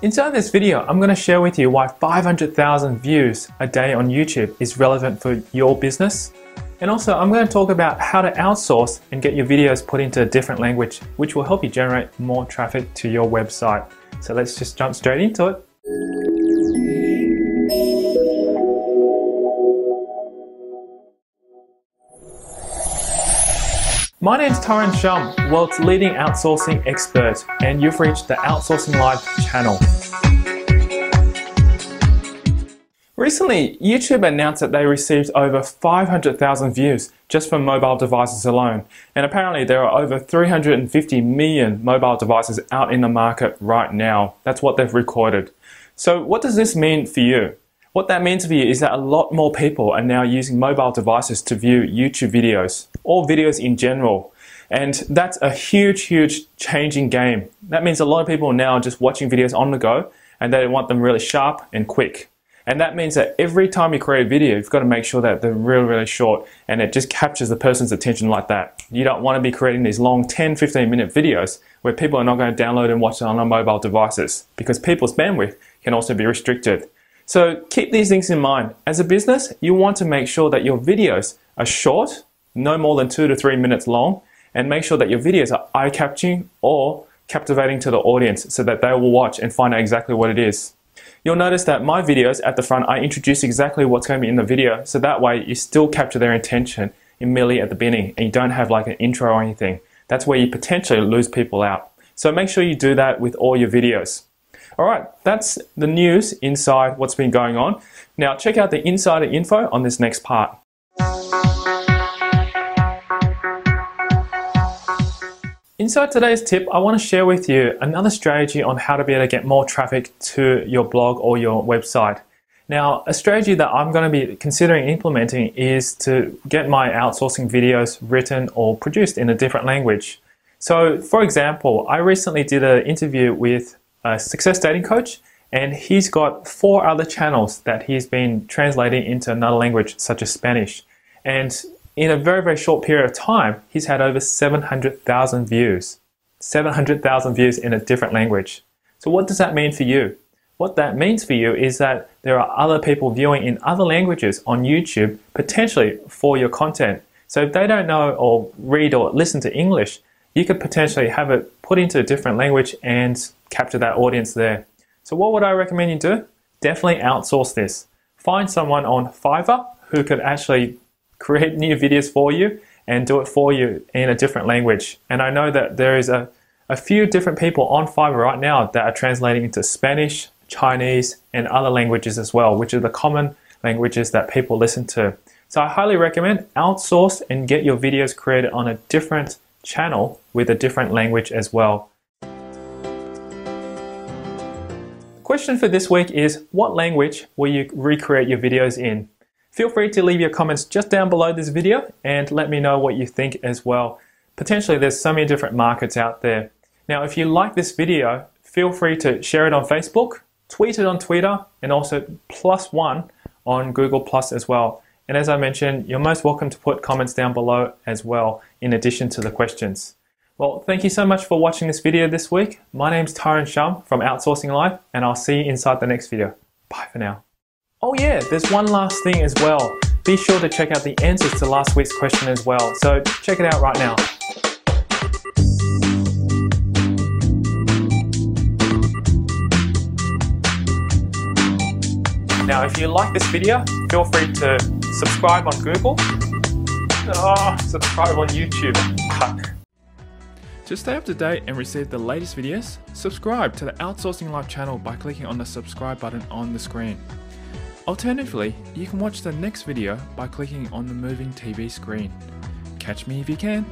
Inside this video, I'm going to share with you why 500,000 views a day on YouTube is relevant for your business. And also, I'm going to talk about how to outsource and get your videos put into a different language, which will help you generate more traffic to your website. So let's just jump straight into it. My name is Tyrone Shum, world's leading outsourcing expert, and you've reached the Outsourcing Live channel. Recently, YouTube announced that they received over 500,000 views just from mobile devices alone, and apparently there are over 350 million mobile devices out in the market right now. That's what they've recorded. So, what does this mean for you? What that means for you is that a lot more people are now using mobile devices to view YouTube videos or videos in general. And that's a huge, huge changing game. That means a lot of people now are just watching videos on the go and they want them really sharp and quick. And that means that every time you create a video, you've got to make sure that they're really, really short and it just captures the person's attention like that. You don't want to be creating these long 10, 15 minute videos where people are not going to download and watch it on their mobile devices because people's bandwidth can also be restricted. So keep these things in mind. As a business, you want to make sure that your videos are short, no more than two to three minutes long, and make sure that your videos are eye-catching or captivating to the audience so that they will watch and find out exactly what it is. You'll notice that my videos at the front, I introduce exactly what's going to be in the video, so that way you still capture their attention immediately at the beginning and you don't have like an intro or anything. That's where you potentially lose people out. So make sure you do that with all your videos. All right, that's the news inside what's been going on. Now check out the insider info on this next part. Inside today's tip, I want to share with you another strategy on how to be able to get more traffic to your blog or your website. Now, a strategy that I'm going to be considering implementing is to get my outsourcing videos written or produced in a different language. So, for example, I recently did an interview with a success dating coach, and he's got four other channels that he's been translating into another language, such as Spanish. And in a very, very short period of time, he's had over 700,000 views. 700,000 views in a different language. So, what does that mean for you? What that means for you is that there are other people viewing in other languages on YouTube potentially for your content. So, if they don't know or read or listen to English, you could potentially have it put into a different language and capture that audience there. So what would I recommend you do? Definitely outsource this. Find someone on Fiverr who could actually create new videos for you and do it for you in a different language. And I know that there is a, a few different people on Fiverr right now that are translating into Spanish, Chinese, and other languages as well, which are the common languages that people listen to. So I highly recommend outsource and get your videos created on a different channel with a different language as well. Question for this week is what language will you recreate your videos in? Feel free to leave your comments just down below this video and let me know what you think as well. Potentially there's so many different markets out there. Now if you like this video, feel free to share it on Facebook, tweet it on Twitter, and also plus one on Google Plus as well. And as I mentioned, you're most welcome to put comments down below as well, in addition to the questions. Well, thank you so much for watching this video this week. My name's Tyrone Shum from Outsourcing Live, and I'll see you inside the next video. Bye for now. Oh yeah, there's one last thing as well. Be sure to check out the answers to last week's question as well. So check it out right now. Now, if you like this video, feel free to subscribe on Google. Oh, subscribe on YouTube. To stay up to date and receive the latest videos, subscribe to the Outsourcing Live channel by clicking on the subscribe button on the screen. Alternatively, you can watch the next video by clicking on the moving TV screen. Catch me if you can.